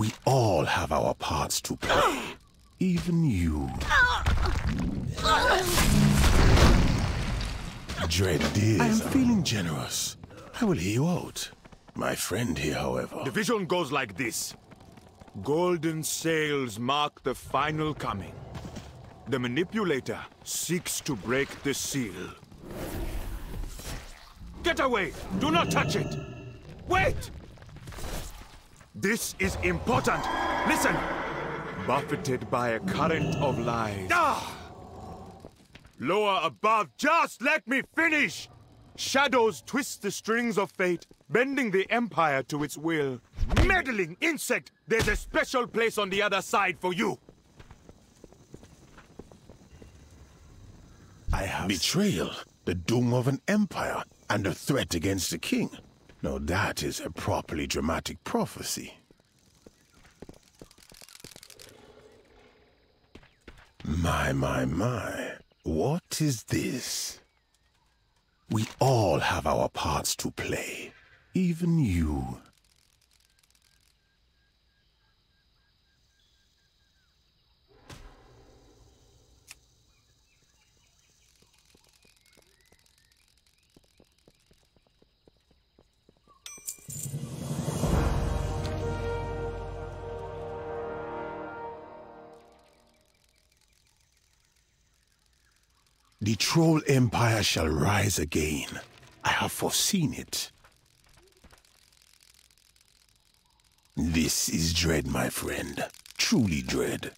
We all have our parts to play. Even you. Dread Deers. I am feeling generous. I will hear you out. My friend here, however. The vision goes like this. Golden sails mark the final coming. The manipulator seeks to break the seal. Get away! Do not touch it! Wait! This is important. Listen! Buffeted by a current of lies. Ah! Loa above, just let me finish! Shadows twist the strings of fate, bending the Empire to its will. Meddling insect! There's a special place on the other side for you! I have betrayal, the doom of an empire, and a threat against the king. Now that is a properly dramatic prophecy. My, my, my. What is this? We all have our parts to play. Even you. The Troll Empire shall rise again. I have foreseen it. This is dread, my friend. Truly dread.